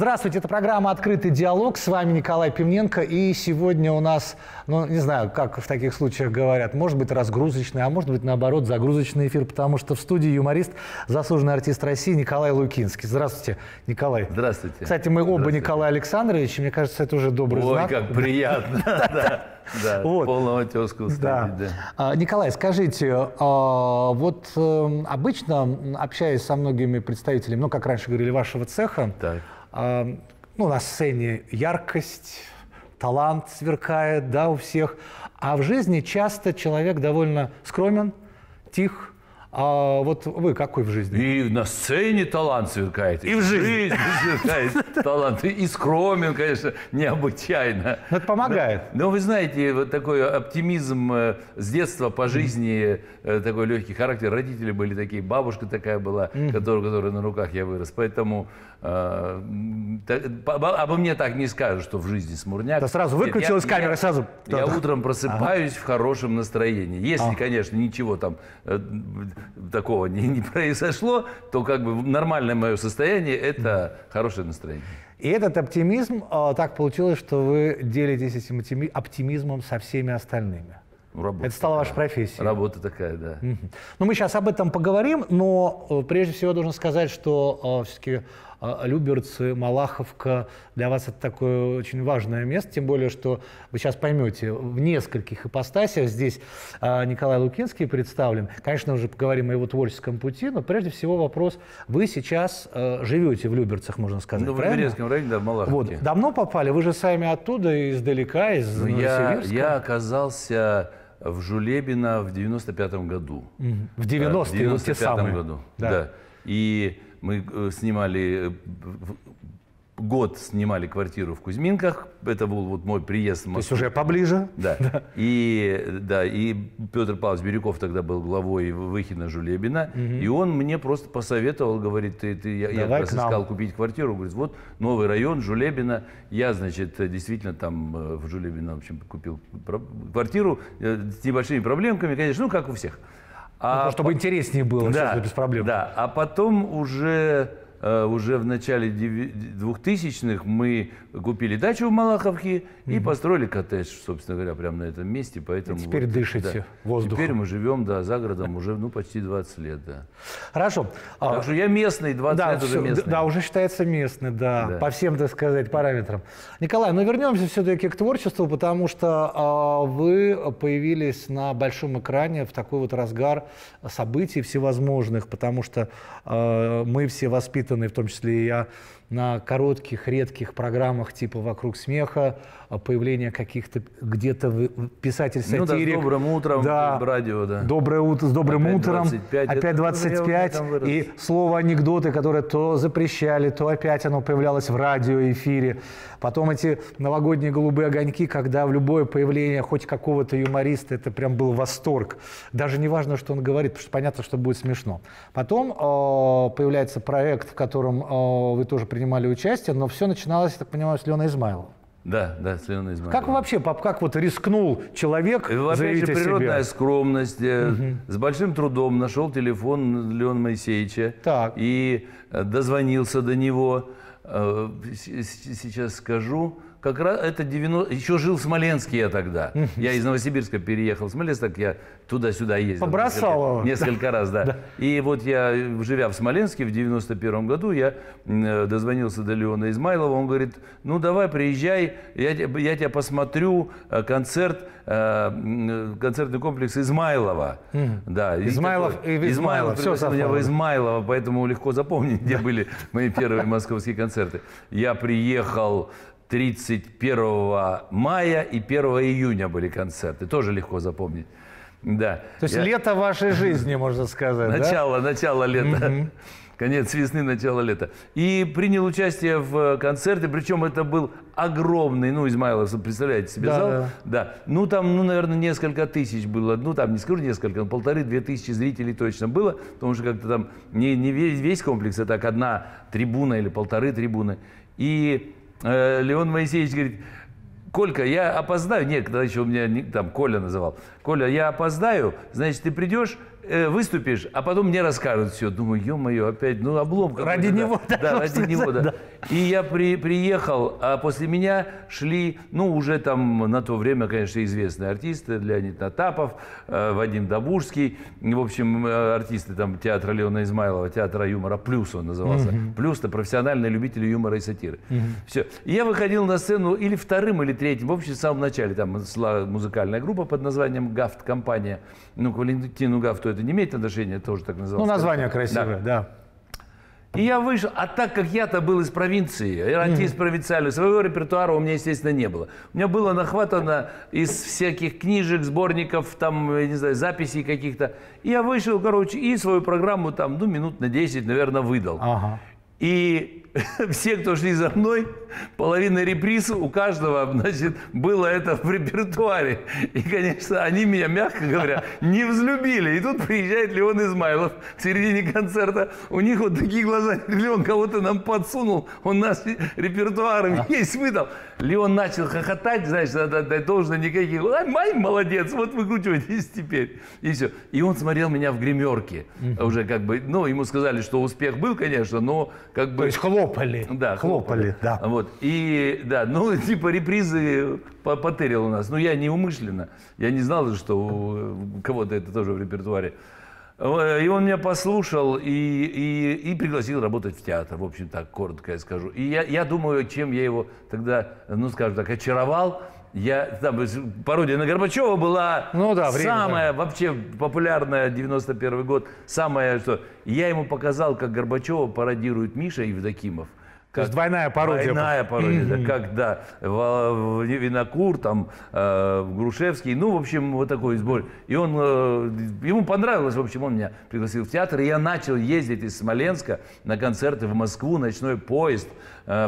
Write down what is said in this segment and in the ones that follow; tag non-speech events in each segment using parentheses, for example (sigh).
Здравствуйте, это программа «Открытый диалог». С вами Николай Пивненко. И сегодня у нас, ну, не знаю, как в таких случаях говорят, может быть, разгрузочный, а может быть, наоборот, загрузочный эфир, потому что в студии юморист, заслуженный артист России Николай Лукинский. Здравствуйте, Николай. Здравствуйте. Кстати, мы оба Николай Александрович, и мне кажется, это уже добрый Ой, знак. как приятно. (laughs) Да, Вот. полного тезку Да. да. А, Николай, скажите, а, вот э, обычно, общаясь со многими представителями, ну, как раньше говорили, вашего цеха, Так. А, ну, на сцене яркость, талант сверкает, да, у всех, а в жизни часто человек довольно скромен, тих. А вот вы какой в жизни? И на сцене талант сверкает. И в жизни. сверкает талант. И скромен, конечно, необычайно. Ну, это помогает. Но вы знаете, вот такой оптимизм э, с детства по жизни, э, такой легкий характер. Родители были такие, бабушка такая была, которая, которая на руках я вырос. Поэтому обо обо мне так не скажут, что в жизни смурняк. Да сразу Нет, выключилась я- камера, я- сразу. Я утром просыпаюсь в хорошем настроении. Если, конечно, ничего там э, такого не, не произошло, то как бы нормальное мое состояние – это хорошее настроение. И этот оптимизм, а, так получилось, что вы делитесь этим оптими- оптимизмом со всеми остальными. Ну, работа Это стала ваша профессия. Работа такая, да. Мгм. Ну, мы сейчас об этом поговорим, но э, прежде всего должен сказать, что все-таки Люберцы, Малаховка для вас это такое очень важное место, тем более, что вы сейчас поймете, в нескольких ипостасях здесь э, Николай Лукинский представлен. Конечно, уже поговорим о его творческом пути, но прежде всего вопрос, вы сейчас э, живете в Люберцах, можно сказать, Ну, в? Люберецком районе, да, в Малаховке. Вот. Давно попали? Вы же сами оттуда, издалека, из Ну, я, я оказался в Жулебино в 95-м году. В Да, 90-е, вот те 95-м самые. году. Да. Да. И мы э, снимали, э, год снимали квартиру в Кузьминках. Это был вот мой приезд То есть уже поближе? Да. И, да, и Петр Павлович Бирюков тогда был главой Выхина Жулебина. И он мне просто посоветовал, говорит, ты, ты, я, я как раз искал купить квартиру. Говорит, вот новый район Жулебина. Я, значит, действительно там э, в Жулебино, в общем, купил квартиру э, с небольшими проблемками, конечно, ну, как у всех. А Ну, чтобы интереснее было, да, без проблем. Да, а потом уже, уже в начале деви- 2000-х мы купили дачу в Малаховке и построили коттедж, собственно говоря, прямо на этом месте. Поэтому И теперь вот, дышите да. воздухом. Теперь мы живем, да, за городом уже, ну, почти 20 лет, да. Хорошо. А, Так что я местный, 20 да, лет уже всё, местный. да, уже считается местный, да, Да. по всем, так сказать, параметрам. Николай, ну вернемся все-таки к творчеству, потому что а, вы появились на большом экране в такой вот разгар событий всевозможных, потому что а, мы все воспитаны, в том числе и я, на коротких, редких программах типа «Вокруг смеха», а, появление каких-то где-то писатель-сатирик. Ну да, с добрым утром Да. в радио, да. Доброе утро, с добрым Опять утром. 25, Опять это я 25. там вырос. И слово анекдоты, которое то запрещали, то опять оно появлялось в радиоэфире. Потом эти новогодние голубые огоньки, когда в любое появление хоть какого-то юмориста, это прям был восторг. Даже не важно, что он говорит, потому что понятно, что будет смешно. Потом э, появляется проект, в котором э, вы тоже принимали участие, но все начиналось, я так понимаю, с Лены Измайлова. Да, да, с Леной Измайловой. Как вообще, пап, как вот рискнул человек И, заявить же, о себе? природная скромность. э, С большим трудом нашел телефон Леона Моисеевича. Так. И э, дозвонился до него. Э, Сейчас скажу. Как раз это 90... Еще жил в Смоленске я тогда. Я из Новосибирска переехал в Смоленск, так я туда-сюда ездил. Побросал несколько, его. несколько раз, (laughs) да. И вот я, живя в Смоленске в 91 году, я э, дозвонился до Леона Измайлова. Он говорит, ну давай приезжай, я, я тебя посмотрю, э, концерт, э, концертный комплекс Измайлова. Да, и Измайлов такой- и Измайлов, всё пригласил меня в совпало. Измайлово, поэтому легко запомнить, где были мои первые московские концерты. Я приехал 31 мая и 1 июня были концерты. Тоже легко запомнить. Да. То есть Я- лето вашей жизни, можно сказать, да? Начало, начало лета. Конец весны, начало лета. И принял участие в концерте, причем это был огромный, ну, Измайлов, представляете себе Да, зал? да. Да. Ну, там, ну, наверное, несколько тысяч было. Ну, там, не скажу несколько, но полторы-две тысячи зрителей точно было, потому что как-то там не, не весь, весь комплекс, а так одна трибуна или полторы трибуны. И Леон Моисеевич говорит, Колька, я опоздаю. Нет, когда еще у меня там Коля называл. Коля, я опоздаю, значит, ты придешь, э, выступишь, а потом мне расскажут все. Думаю, ё-моё, опять, ну, облом Ради да. него, да, Да, ради него, да. да. И я при, приехал, а после меня шли, ну, уже там на то время, конечно, известные артисты, Леонид Натапов, э, Вадим Добужский, в общем, э, артисты там театра Леона Измайлова, театра юмора «Плюс» он назывался. «Плюс» — это профессиональные любители юмора и сатиры. Все. И я выходил на сцену или вторым, или третьим, в общем, в самом начале, там шла музыкальная группа под названием «Гафт компания». Ну, к Валентину Гафту это не имеет отношения, тоже так Ну, называлось. название красивое, да. И я вышел, а так как я-то был из провинции, артист провинциальный, своего репертуара у меня, естественно, не было. У меня было нахватано из всяких книжек, сборников, там, не знаю, записей каких-то. И я вышел, короче, и свою программу там, ну, минут на 10, наверное, выдал. Ага. И (laughs) все, кто шли за мной, половина реприз у каждого, значит, было это в репертуаре. И, конечно, они меня, мягко говоря, не взлюбили. И тут приезжает Леон Измайлов в середине концерта. У них вот такие глаза. Леон кого-то нам подсунул. Он наш репертуар весь выдал. Леон начал хохотать, знаешь, надо отдать должное никаких. Ай, май, молодец, вот выкручивайтесь теперь. И все. И он смотрел меня в гримерке. Уже как бы, ну, ему сказали, что успех был, конечно, но как бы... То есть хлопали. Да, хлопали, да. Вот. И, да, ну, (laughs) типа репризы по- потырил у нас. Ну, я не умышленно. Я не знал, что у у кого-то это тоже в репертуаре. Э, И он меня послушал и, и, и пригласил работать в театр, в общем, так коротко я скажу. И я, я думаю, чем я его тогда, ну, скажем так, очаровал. Я, там, пародия на Горбачева была Ну да, время, самая вообще популярная 91 год. Самое, что я ему показал, как Горбачева пародирует Миша Евдокимов. То есть двойная пародия. Двойная пародия, да, как, да, Ва- в- Винокур, там, э, Грушевский, ну, в общем, вот такой сбор. И он, э, ему понравилось, в общем, он меня пригласил в театр, и я начал ездить из Смоленска на концерты в Москву, ночной поезд,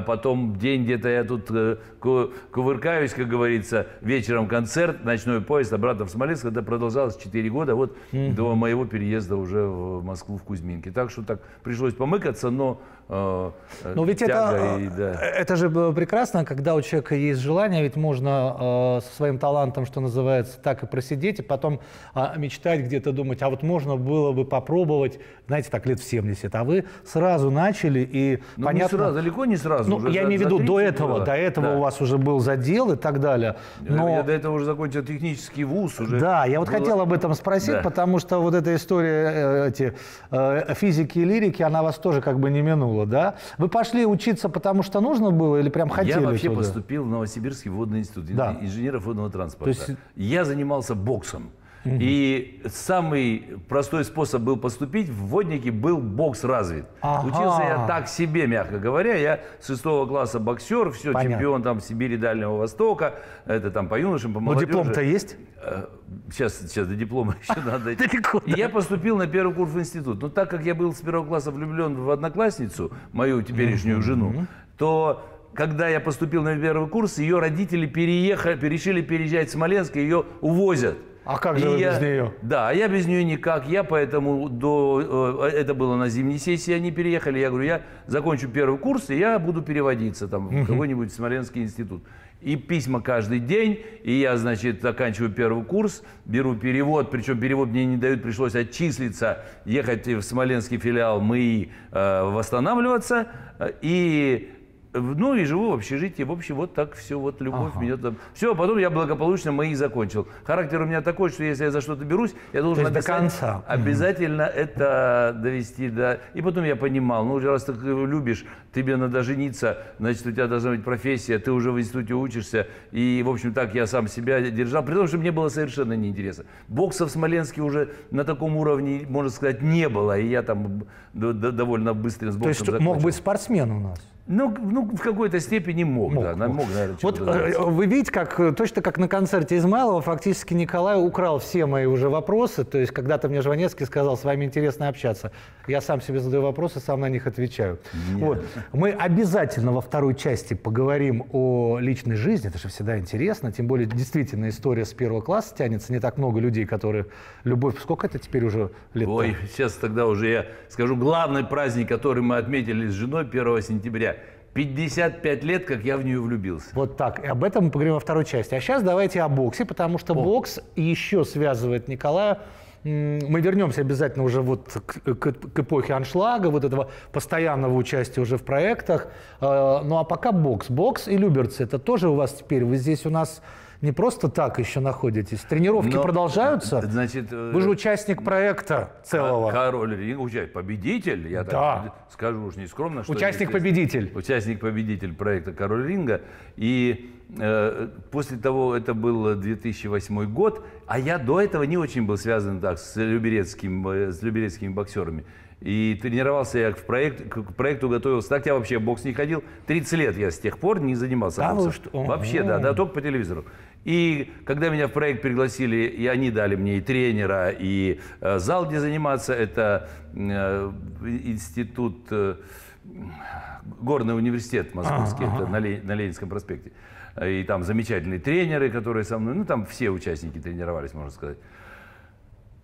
потом день где-то я тут э, ку- кувыркаюсь, как говорится, вечером концерт, ночной поезд, обратно в Смоленск, это продолжалось 4 года, вот до моего переезда уже в Москву, в Кузьминки. Так что так пришлось помыкаться, но э, э, Но ведь тяга это, и, да. э, это же э, прекрасно, когда у человека есть желание, ведь можно э, со своим талантом, что называется, так и просидеть, и потом а, мечтать где-то, думать, а вот можно было бы попробовать, знаете, так лет в 70, а вы сразу начали, и Ну, понятно... не сразу, далеко не сразу. Ну, уже я за- имею в виду, до 30 этого, было. до этого Да. у вас уже был задел и так далее. Но... Я до этого уже закончил технический вуз. Уже Да, я вот было- хотел об этом спросить, Да. потому что вот эта история э, эти, э, физики и лирики, она вас тоже как бы не минула, да? Вы пошли учиться, потому что нужно было или прям хотели Я вообще туда? поступил в Новосибирский водный институт Да. инженеров водного транспорта. То есть- Я занимался боксом. И самый простой способ был поступить в водники был бокс развит. Ага. Учился я так себе, мягко говоря. Я с шестого класса боксер, все, Понятно. чемпион там Сибири Дальнего Востока. Это там по юношам, по молодежи. диплом-то есть? Э, Сейчас, сейчас до диплома (laughs) еще надо. Далеко, я поступил на первый курс в институт. Но так как я был с первого класса влюблен в одноклассницу, мою теперешнюю жену, то когда я поступил на первый курс, ее родители переехали, решили переезжать в Смоленск, ее увозят. А как же И вы я- без нее? Да, а я без нее никак. Я поэтому до... э, Это было на зимней сессии, они переехали. Я говорю, я закончу первый курс, и я буду переводиться там в какой-нибудь Смоленский институт. И письма каждый день, и я, значит, заканчиваю первый курс, беру перевод, причем перевод мне не дают, пришлось отчислиться, ехать в Смоленский филиал МИИ э, восстанавливаться, э, и ну и живу в общежитии. В общем, вот так все, вот любовь меня там. Все, потом я благополучно мои закончил. Характер у меня такой, что если я за что-то берусь, я должен до конца. обязательно это довести до... И потом я понимал, ну раз ты любишь, тебе надо жениться, значит, у тебя должна быть профессия, ты уже в институте учишься. И, в общем, так я сам себя держал, при том, что мне было совершенно неинтересно. Бокса в Смоленске уже на таком уровне, можно сказать, не было. И я там довольно быстро с боксом То есть мог закончил. быть спортсмен у нас? Ну, ну, в какой-то степени мог, Мог, да. мог. Мог, наверное, Вот э, вы видите, как э, точно как на концерте Измайлова, фактически Николай украл все мои уже вопросы. То есть когда-то мне Жванецкий сказал, с вами интересно общаться. Я сам себе задаю вопросы, сам на них отвечаю. Вот. Мы обязательно во второй части поговорим о личной жизни. Это же всегда интересно. Тем более, действительно, история с первого класса тянется. Не так много людей, которые... Любовь... Сколько это теперь уже лет? Ой, сейчас тогда уже я скажу главный праздник, который мы отметили с женой 1 сентября. 55 лет, как я в нее влюбился. Вот так. И об этом мы поговорим во второй части. А сейчас давайте о боксе, потому что бокс еще связывает Николая Мы вернемся обязательно уже вот к, к, к эпохе аншлага, вот этого постоянного участия уже в проектах. А, ну а пока бокс. Бокс и люберцы, это тоже у вас теперь, вы здесь у нас не просто так еще находитесь. Тренировки Но, продолжаются. Значит, Вы же участник проекта целого. Король ринга, победитель, я да. так скажу уж не скромно. Что Участник-победитель. Участник-победитель проекта Король ринга. И э, после того, это был 2008 год, а я до этого не очень был связан так с, люберецким, э, с люберецкими боксерами. И тренировался я в проект, к проекту готовился. Так я вообще в бокс не ходил. 30 лет я с тех пор не занимался да, боксом. Что? Вообще, да, да, только по телевизору. И когда меня в проект пригласили, и они дали мне и тренера, и э, зал, где заниматься, это э, институт, э, горный университет московский, ага, это На, Ле, на Ленинском проспекте. И там замечательные тренеры, которые со мной, ну там все участники тренировались, можно сказать.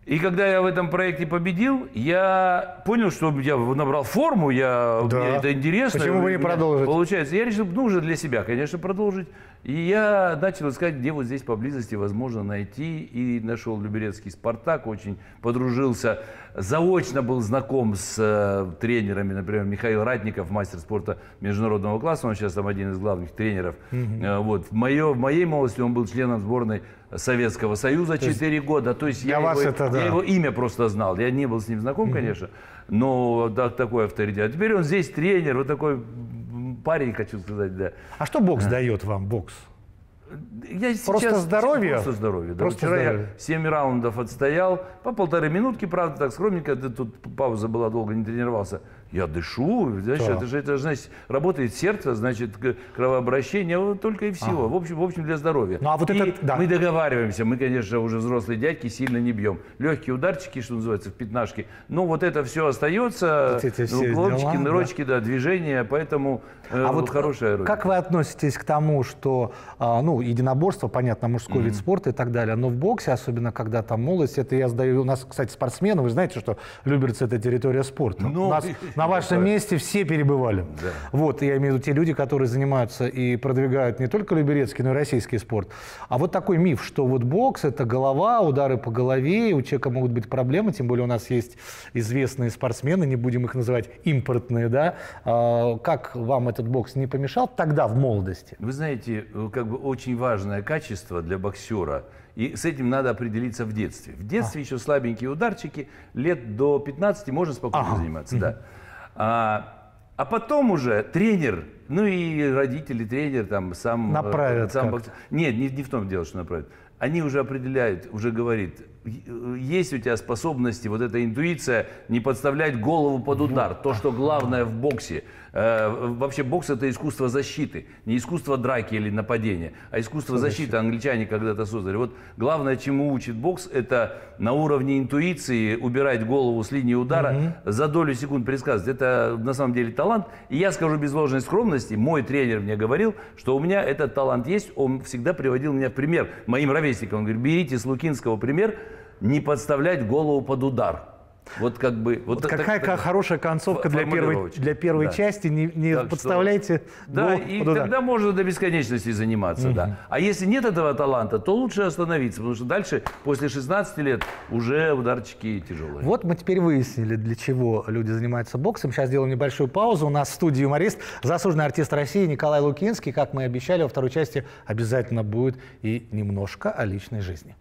И когда я в этом проекте победил, я понял, что я набрал форму, я, да. мне это интересно. Почему бы не продолжить? Получается, я решил, ну, уже для себя, конечно, продолжить. И я начал искать, где вот здесь поблизости возможно найти. И нашел Люберецкий «Спартак», очень подружился, заочно был знаком с э, тренерами, например, Михаил Ратников, мастер спорта международного класса, он сейчас там один из главных тренеров. Угу. Э, вот. В, мое, в моей молодости он был членом сборной Советского Союза 4 года. То есть я, его, это, да. я его имя просто знал. Я не был с ним знаком, конечно, но да, такой авторитет. А теперь он здесь тренер, вот такой парень, хочу сказать, да. А что бокс а. дает вам, бокс? Я просто сейчас, здоровье? Просто здоровье. Да. Просто Вчера здоровье. я 7 раундов отстоял, по полторы минутки, правда, так скромненько, тут пауза была, долго не тренировался я дышу, значит, да. это же это значит работает сердце, значит кровообращение, вот только и всего. Ага. В общем, в общем для здоровья. Ну, а вот и этот, да. мы договариваемся, мы, конечно, уже взрослые дядьки сильно не бьем. Легкие ударчики, что называется, в пятнашки. Но вот это все остается, вот эти ну, клончики, дела, нырочки, да. да, движения, поэтому э, а вот хорошая роль. Как вы относитесь к тому, что, а, ну, единоборство, понятно, мужской mm-hmm. вид спорта и так далее, но в боксе, особенно когда там молодость, это я сдаю, у нас, кстати, спортсмены, вы знаете, что Люберцы это территория спорта. Но... У нас (laughs) на вашем месте все перебывали. Да. Вот, я имею в виду те люди, которые занимаются и продвигают не только люберецкий, но и российский спорт. А вот такой миф, что вот бокс – это голова, удары по голове, у человека могут быть проблемы, тем более у нас есть известные спортсмены, не будем их называть импортные, да. А, как вам этот бокс не помешал тогда, в молодости? Вы знаете, как бы очень важное качество для боксера – и с этим надо определиться в детстве. В детстве а. еще слабенькие ударчики, лет до 15 можно спокойно ага. заниматься, да. (laughs) А, а потом уже тренер, ну и родители, тренер, там сам... Э, направят сам бокс... Нет, не, не в том дело, что направят. Они уже определяют, уже говорит, есть у тебя способности, вот эта интуиция, не подставлять голову под удар. То, что главное в боксе – Э, вообще бокс это искусство защиты, не искусство драки или нападения, а искусство Что защиты. Англичане когда-то создали. Вот главное, чему учит бокс, это на уровне интуиции убирать голову с линии удара угу. за долю секунд предсказывать. Это на самом деле талант. И я скажу без ложной скромности, мой тренер мне говорил, что у меня этот талант есть. Он всегда приводил меня в пример моим ровесникам. Он говорит, берите с Лукинского пример, не подставлять голову под удар. Вот как бы... Вот, вот какая так, хорошая концовка для первой, для первой да. части. Не, не подставляйте что, Да, и туда. тогда можно до бесконечности заниматься, угу. да. А если нет этого таланта, то лучше остановиться, потому что дальше, после 16 лет, уже ударчики тяжелые. Вот мы теперь выяснили, для чего люди занимаются боксом. Сейчас сделаем небольшую паузу. У нас в студии юморист, заслуженный артист России Николай Лукинский. Как мы обещали, во второй части обязательно будет и немножко о личной жизни.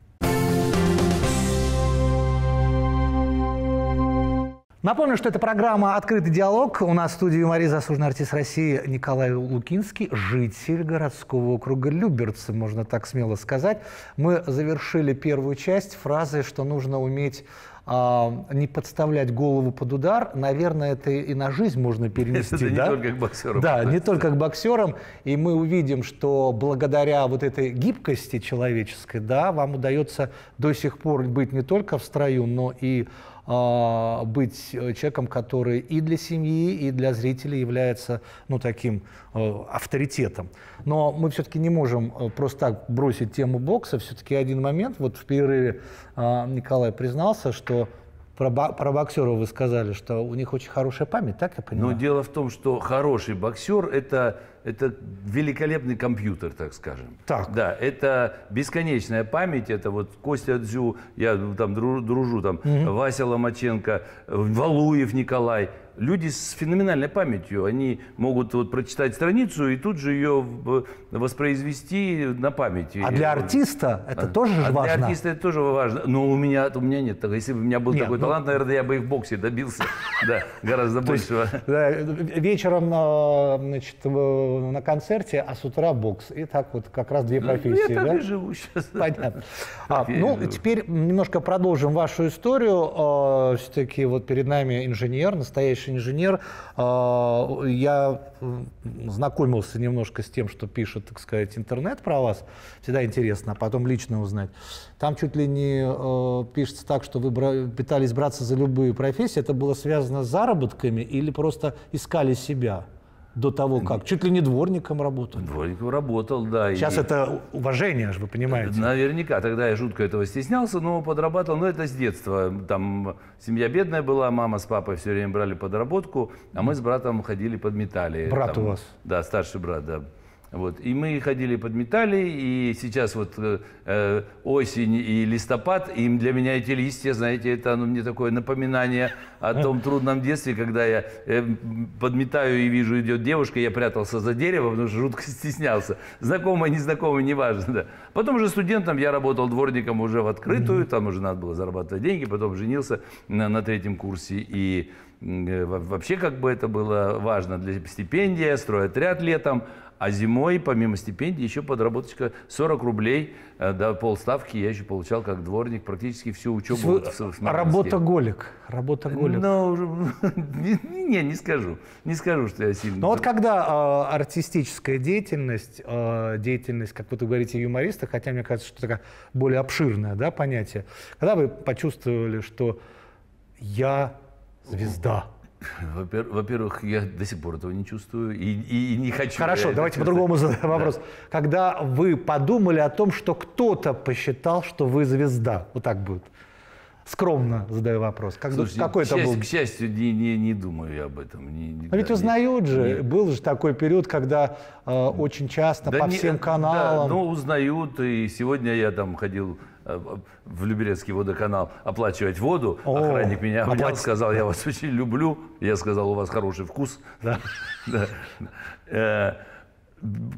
Напомню, что это программа «Открытый диалог». У нас в студии Мария, заслуженный артист России Николай Лукинский, житель городского округа Люберцы, можно так смело сказать. Мы завершили первую часть фразой, что нужно уметь а, не подставлять голову под удар, наверное, это и на жизнь можно перенести. Это да? не только к боксерам. Да, не только к боксерам. И мы увидим, что благодаря вот этой гибкости человеческой, да, вам удается до сих пор быть не только в строю, но и а, быть э, человеком, который и для семьи, и для зрителей является ну, таким э, авторитетом. Но мы все-таки не можем э, просто так бросить тему бокса. Все-таки один момент, вот в перерыве а, Николай признался, что про, про боксеров вы сказали, что у них очень хорошая память, так я понимаю? Но дело в том, что хороший боксер – это это великолепный компьютер, так скажем. Так. Да, это бесконечная память, это вот Костя Дзю, я там дру- дружу, там Вася Ломаченко, Валуев Николай. Люди с феноменальной памятью, они могут вот прочитать страницу и тут же ее воспроизвести на памяти. А для артиста это тоже же А важно. для артиста это тоже важно. Но у меня, у меня нет. Если бы у меня был Нет, такой ну- талант, наверное, я бы и в боксе добился. (laughs) Да, гораздо большего. Вечером э, значит, на концерте, а с утра бокс. И так вот как раз две Ну, профессии. Я так да? и живу сейчас. Понятно. (laughs) А, ну, живу. теперь немножко продолжим вашу историю. Все-таки вот перед нами инженер, настоящий инженер. А, Я знакомился немножко с тем, что пишет, так сказать, интернет про вас. Всегда интересно, а потом лично узнать. Там чуть ли не э, пишется так, что вы пытались браться за любые профессии. Это было связано с заработками или просто искали себя до того, как? Чуть ли не дворником работали. Дворником работал, да. Сейчас и- это уважение же, вы понимаете. Наверняка. Тогда я жутко этого стеснялся, но подрабатывал. Но это с детства. Там семья бедная была, мама с папой все время брали подработку, а мы с братом ходили подметали. Брат Там- у вас? Да, старший брат, да. Вот. И мы ходили подметали, и сейчас вот э, э, осень и листопад, и для меня эти листья, знаете, это ну, мне такое напоминание о том (laughs) трудном детстве, когда я э, подметаю и вижу, идет девушка, я прятался за дерево, потому что жутко (laughs) стеснялся. Знакомый, незнакомый, неважно. Да. Потом уже студентом я работал дворником уже в открытую, там уже надо было зарабатывать деньги, потом женился на, на третьем курсе, и вообще как бы это было важно для стипендия, стройотряд летом, а зимой, помимо стипендии, еще подработочка 40 рублей э, до полставки я еще получал как дворник практически всю учебу. вы вот в Смоленске. работоголик. Работоголик. Ну, (laughs) не, не, не скажу. Не скажу, что я сильно... Но вот когда э, артистическая деятельность, э, деятельность, как вы говорите, юмориста, хотя мне кажется, что такое более обширное да, понятие, когда вы почувствовали, что я звезда. Во-пер- Во-первых, я до сих пор этого не чувствую и, и- не хочу. Хорошо, давайте по-другому задам вопрос. Когда вы подумали о том, что кто-то посчитал, что вы звезда, вот так будет. Скромно задаю вопрос. Как, Слушайте, какой к, это счастью, был? к счастью, не, не, не думаю я об этом. Не- не- А ведь да, не- узнают же. не- Был же такой период, когда э, очень часто Да по не- всем да, каналам. ну, узнают. И сегодня я там ходил в Люберецкий водоканал оплачивать воду. О, Охранник меня обнял, оплатить. сказал, я вас очень люблю. Я сказал, у вас хороший вкус. Да. (laughs) Э,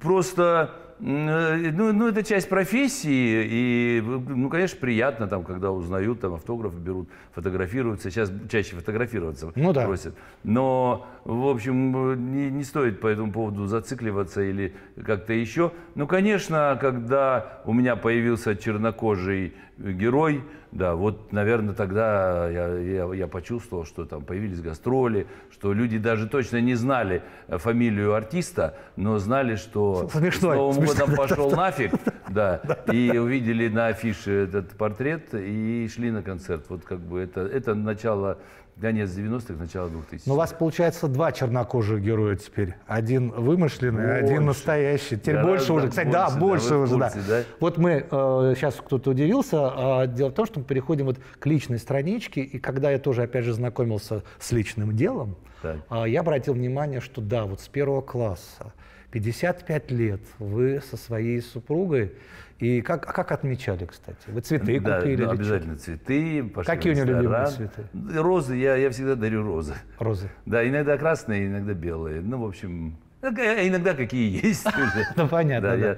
Просто, э, ну, ну, это часть профессии, и, ну, конечно, приятно, там, когда узнают, там, автографы берут, фотографируются, сейчас чаще фотографироваться Ну да. просят. Но, в общем, э, не, не стоит по этому поводу зацикливаться или как-то еще. Ну, конечно, когда у меня появился чернокожий герой, да, вот, наверное, тогда я, я, я почувствовал, что там появились гастроли, что люди даже точно не знали э, фамилию артиста, но знали, что Смешной, с Новым смешной, годом пошел нафиг, (laughs) да, и увидели на афише этот портрет и шли на концерт. Вот как бы это, это начало, конец 90-х, начало 2000-х. Но у вас получается два чернокожих героя теперь. Один вымышленный, один Больше. настоящий. Теперь Гораздо больше уже. Кстати, да, больше, да, больше в уже, да. курсе, да? Вот мы, сейчас кто-то удивился, а дело в том, что мы переходим вот к личной страничке, и когда я тоже, опять же, знакомился с личным делом, Так. а, я обратил внимание, что да, вот с первого класса, 55 лет, вы со своей супругой, и как, а как отмечали, кстати? Вы цветы Да, купили? ну, или что? обязательно цветы. пошли Какие у нее любимые цветы? Розы, я, я всегда дарю розы. Розы. Да, иногда красные, иногда белые. Ну, в общем, ну, ка- иногда какие есть. (laughs) Ну, понятно, Да, да. я-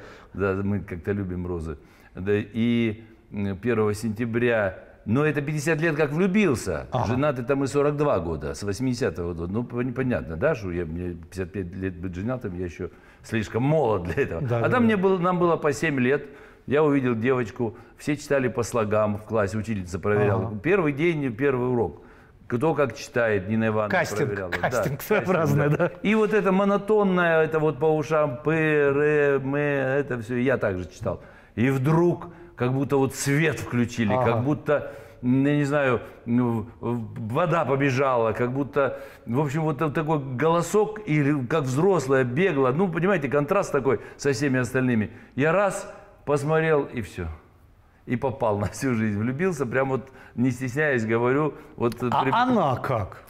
да, мы как-то любим розы. Да, и м, 1 сентября, но это 50 лет как влюбился. Ага. Женаты там и 42 года, с 80-го года. Ну, непонятно, да, что я, мне 55 лет быть женатым, я еще слишком молод для этого. Да, а да, там да. мне было, нам было по 7 лет. Я увидел девочку, все читали по слогам в классе, учительница проверяла. Ага. Первый день, первый урок. Кто как читает, Нина Ивановна Кастинг, проверяла. кастинг своеобразный, да. И вот это монотонное, это вот по ушам П, Р, М, это все, я также читал. И вдруг как будто вот свет включили, Ага. как будто, я не знаю, вода побежала, как будто, в общем, вот такой голосок, и как взрослая бегла, ну, понимаете, контраст такой со всеми остальными. Я раз посмотрел, и все. И попал на всю жизнь. Влюбился, прям вот, не стесняясь, говорю. Вот, А при- она как?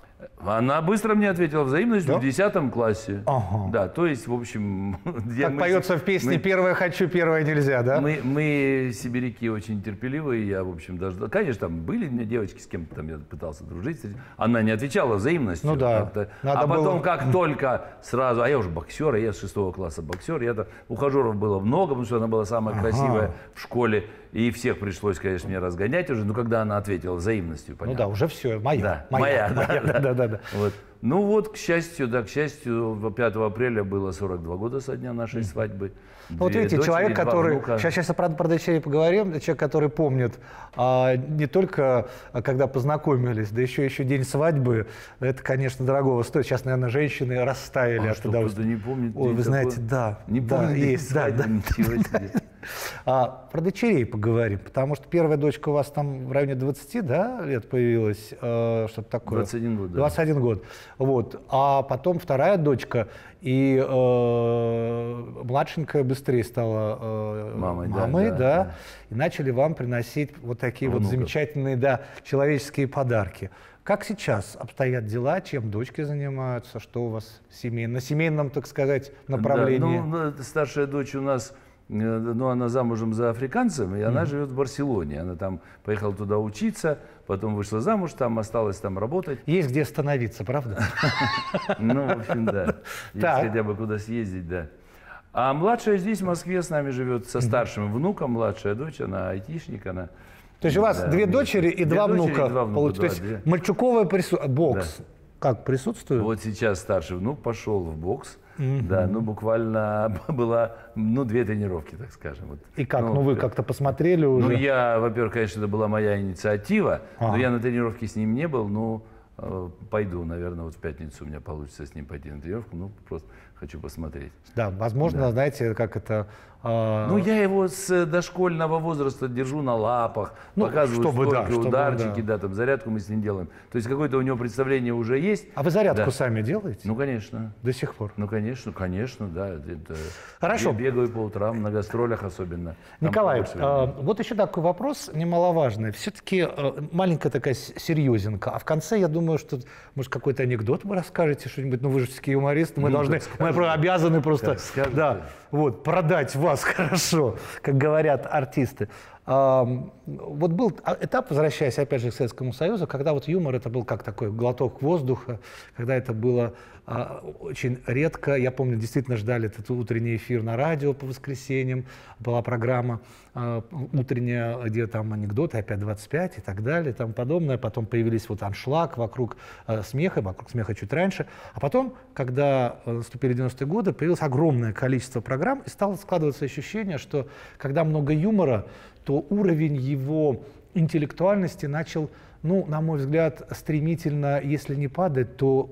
Она быстро мне ответила взаимностью Да? в 10 классе. Ага. Да, то есть, в общем... (laughs) я- Как мы- поется в песне мы- «Первое хочу, первое нельзя», да? Мы, мы сибиряки очень терпеливые, я, в общем, даже... Конечно, там были у меня девочки, с кем-то там я пытался дружить. Она не отвечала взаимностью. Ну да, а потом, было- как только сразу... А я уже боксер, я с шестого класса боксер. Я, ухажеров было много, потому что она была самая Ага. красивая в школе. И всех пришлось, конечно, мне разгонять уже. Но когда она ответила взаимностью, Ну понятно. да, уже все, моя. Да, моя, да, (laughs) моя, да. да, да, да. Вот. Ну вот, к счастью, да, к счастью, 5 апреля было 42 года со дня нашей свадьбы. Ну, Вот Две видите, дочери, человек, который... внука. Сейчас, сейчас правда, про дочерей поговорим. Человек, который помнит а, не только, а, когда познакомились, да еще, еще день свадьбы. Это, конечно, дорогого стоит. Сейчас, наверное, женщины растаяли А от что, удовольствия. не помнит Ой, вы знаете, такой? да. Не да, день есть, да, да. (laughs) ничего себе. (laughs) А, про дочерей поговорим, потому что первая дочка у вас там в районе 20 да, лет появилась, э, что-то такое. 21 год, да. 21 год. Вот. А потом вторая дочка, и э, младшенькая быстрее стала э, Мамой, да, мамой, да, да, да. и начали вам приносить вот такие вот Внуков. замечательные, да, человеческие подарки. Как сейчас обстоят дела, чем дочки занимаются, что у вас семей, на семейном, так сказать, направлении? Да, ну, это старшая дочь у нас, э, ну, она замужем за африканцем, и она живет в Барселоне. Она там поехала туда учиться, потом вышла замуж, там осталась там работать. Есть где остановиться, правда? (laughs) Ну, в общем, да. Есть хотя бы куда съездить, да. А младшая здесь, в Москве, с нами живет со старшим внуком. Младшая дочь, она айтишник, она... То есть у вас две дочери и два внука. То есть мальчуковая прису- бокс как присутствует? Вот сейчас старший внук пошел в бокс. Да, ну буквально (laughs) была, ну, две тренировки, так скажем. Вот. И как? Ну, вы как-то посмотрели уже? Ну, я, во-первых, конечно, это была моя инициатива, Ага. но я на тренировке с ним не был, но э, пойду, наверное, вот в пятницу у меня получится с ним пойти на тренировку, ну, просто хочу посмотреть. Да, возможно, знаете, как это... а, Ну, я его с дошкольного возраста держу на лапах, Ну, показываю чтобы, да, стойки, чтобы, ударчики, да. да. там зарядку мы с ним делаем. То есть какое-то у него представление уже есть. А вы зарядку Да. сами делаете? Ну, конечно. До сих пор? Ну, конечно, конечно, да. Это, Хорошо. Я бегаю по утрам, на гастролях особенно. Николай, а, вот еще такой вопрос немаловажный. Все-таки маленькая такая с- серьезинка. А в конце, я думаю, что, может, какой-то анекдот вы расскажете, что-нибудь, ну вы же все-таки юморист, мы Ну, должны, мы обязаны просто, скажете. да, вот, продать вас (laughs) хорошо, как говорят артисты. Вот был а- этап, возвращаясь опять же к Советскому Союзу, когда вот юмор это был как такой глоток воздуха, когда это было а, очень редко. Я помню, действительно ждали этот утренний эфир на радио по воскресеньям. Была программа а, утренняя, где там анекдоты, опять 25 и так далее тому подобное. Потом появились вот аншлаг вокруг а, смеха, вокруг смеха чуть раньше. А потом, когда а, наступили 90-е годы, появилось огромное количество программ, и стало складываться ощущение, что когда много юмора, то уровень его интеллектуальности начал, ну, на мой взгляд, стремительно, если не падать, то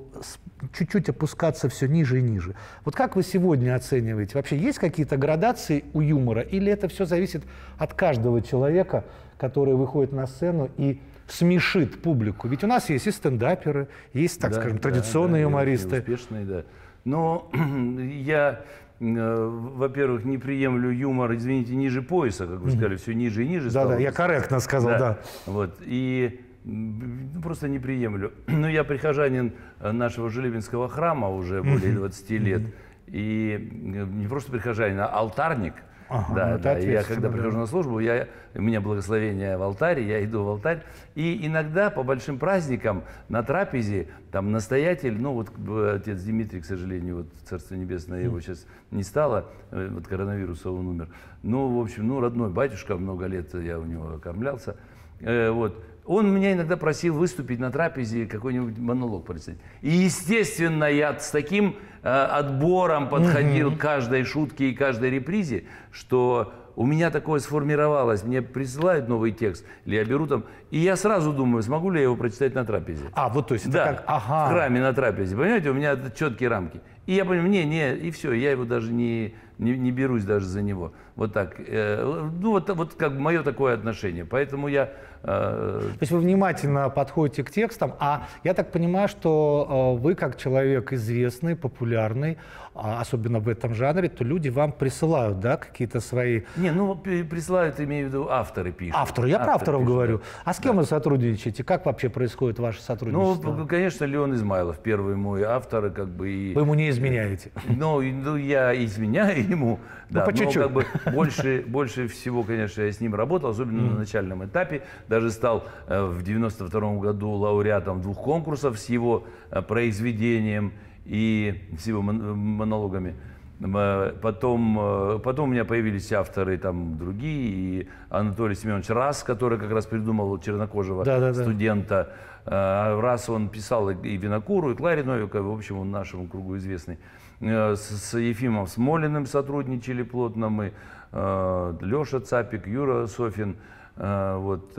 чуть-чуть опускаться все ниже и ниже. Вот как вы сегодня оцениваете? Вообще есть какие-то градации у юмора? Или это все зависит от каждого человека, который выходит на сцену и смешит публику? Ведь у нас есть и стендаперы, есть, так Да, скажем, да, традиционные да, и юмористы. Успешные, да. Но (clears throat) я, во-первых, не приемлю юмор, извините, ниже пояса, как вы сказали, все ниже и ниже. Да-да, стало я корректно сказал, да. Вот, и ну, просто не приемлю. (clears throat) Но я прихожанин э, нашего Желебинского храма уже более 20 лет. И э, не просто прихожанин, а алтарник. Ага, да, ну да. Я когда да. прихожу на службу, я, у меня благословение в алтаре, я иду в алтарь. И иногда по большим праздникам на трапезе, там настоятель, ну вот э, отец Дмитрий, к сожалению, вот Царство Небесное, его сейчас не стало, э, от коронавируса он умер. Ну, в общем, ну, родной батюшка, много лет я у него кормлялся. Э, вот. Он меня иногда просил выступить на трапезе, какой-нибудь монолог прочитать. И, естественно, я с таким э, отбором подходил к каждой шутке и каждой репризе, что у меня такое сформировалось. Мне присылают новый текст, или я беру там, и я сразу думаю, смогу ли я его прочитать на трапезе. А, вот то есть Да, как... Ага. в храме на трапезе, понимаете, у меня четкие рамки. И я понимаю, не, не, и все, я его даже не, не, не берусь даже за него. Вот так. Э, ну, вот, вот как мое такое отношение. Поэтому я... Э... То есть вы внимательно подходите к текстам, а я так понимаю, что э, вы как человек известный, популярный, а особенно в этом жанре, то люди вам присылают, да, какие-то свои... Не, ну, присылают, имею в виду, авторы пишут. Авторы, я авторы про авторов пишут, говорю. А с кем да. вы сотрудничаете? Как вообще происходит ваше сотрудничество? Ну, конечно, Леон Измайлов, первый мой автор, как бы и... Вы ему не изменяете? Ну, ну я изменяю ему, ну, да, по чуть-чуть. но как бы больше, больше всего, конечно, я с ним работал, особенно на начальном этапе. Даже стал э, в 92 году лауреатом двух конкурсов с его э, произведением и с его монологами. Э, потом, потом у меня появились авторы там другие, и Анатолий Семенович Раз, который как раз придумал чернокожего да, да, студента. Да. Раз он писал и Винокуру, и Кларе Новиковой, в общем, он нашему кругу известный. С Ефимом Смолиным сотрудничали плотно мы, Леша Цапик, Юра Софин, вот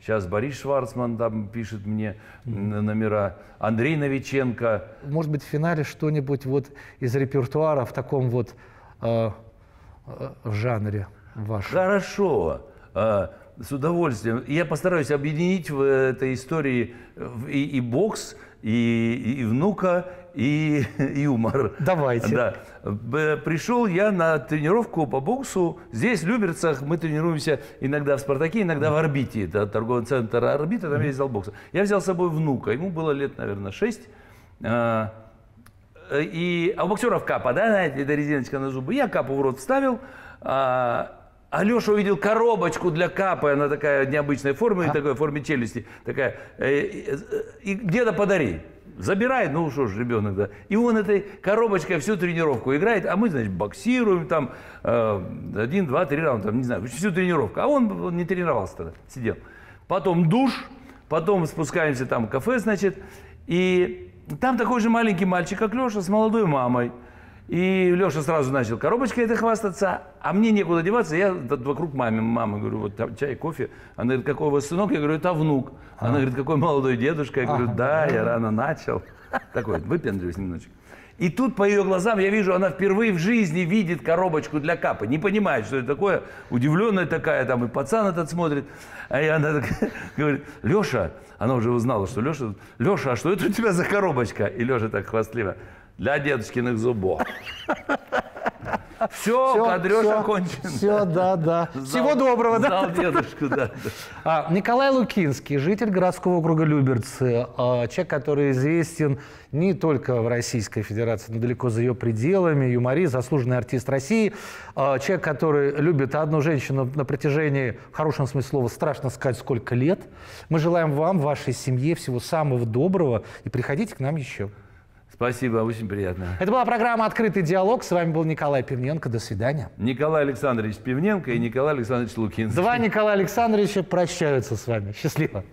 Сейчас Борис Шварцман там пишет мне номера. Андрей Новиченко. Может быть, в финале что-нибудь вот из репертуара в таком вот э, э, жанре вашем? Хорошо. Э, с удовольствием. Я постараюсь объединить в этой истории и, и бокс, и, и внука, и (laughs) юмор. Давайте. Да. Пришел я на тренировку по боксу. Здесь, в Люберцах, мы тренируемся иногда в «Спартаке», иногда в «Орбите». Это торговый центр «Орбита», там есть зал бокса. Я взял с собой внука. Ему было лет, наверное, 6. А, и, а у боксеров капа, да, знаете, это резиночка на зубы. Я капу в рот вставил. А, Алеша увидел коробочку для капы, она такая необычной формы, а? такой форме челюсти, такая. Э, э, и деда подари. Забирает, ну что ж, ребенок, да. И он этой коробочкой всю тренировку играет, а мы, значит, боксируем там э, один, два, три раунда, там, не знаю, всю тренировку. А он, он не тренировался тогда, сидел. Потом душ, потом спускаемся там в кафе, значит, и там такой же маленький мальчик, как Леша, с молодой мамой. И Леша сразу начал коробочкой это хвастаться, а мне некуда деваться. Я вокруг мамы, мамы говорю, вот там чай, кофе. Она говорит, какой у вас сынок? Я говорю, это внук. Она говорит, какой молодой дедушка? Я говорю, да, я рано начал. (laughs) Такой, выпендрюсь немножечко. И тут по ее глазам я вижу, она впервые в жизни видит коробочку для капы. Не понимает, что это такое. Удивленная такая, там и пацан этот смотрит. А она так, (laughs) говорит, Леша, она уже узнала, что Леша, Леша, а что это у тебя за коробочка? И Леша так хвастливо для дедушкиных зубов. Все, все кадреж все, окончен. Все, да, да. Зал, Всего доброго, да? Зал дедушку, да. А, Николай Лукинский, житель городского округа Люберцы, а, человек, который известен не только в Российской Федерации, но далеко за ее пределами, юморист, заслуженный артист России, а, человек, который любит одну женщину на протяжении, в хорошем смысле слова, страшно сказать, сколько лет. Мы желаем вам, вашей семье всего самого доброго и приходите к нам еще. Спасибо, очень приятно. Это была программа «Открытый диалог». С вами был Николай Пивненко. До свидания. Николай Александрович Пивненко и Николай Александрович Лукин. Два Николая Александровича прощаются с вами. Счастливо.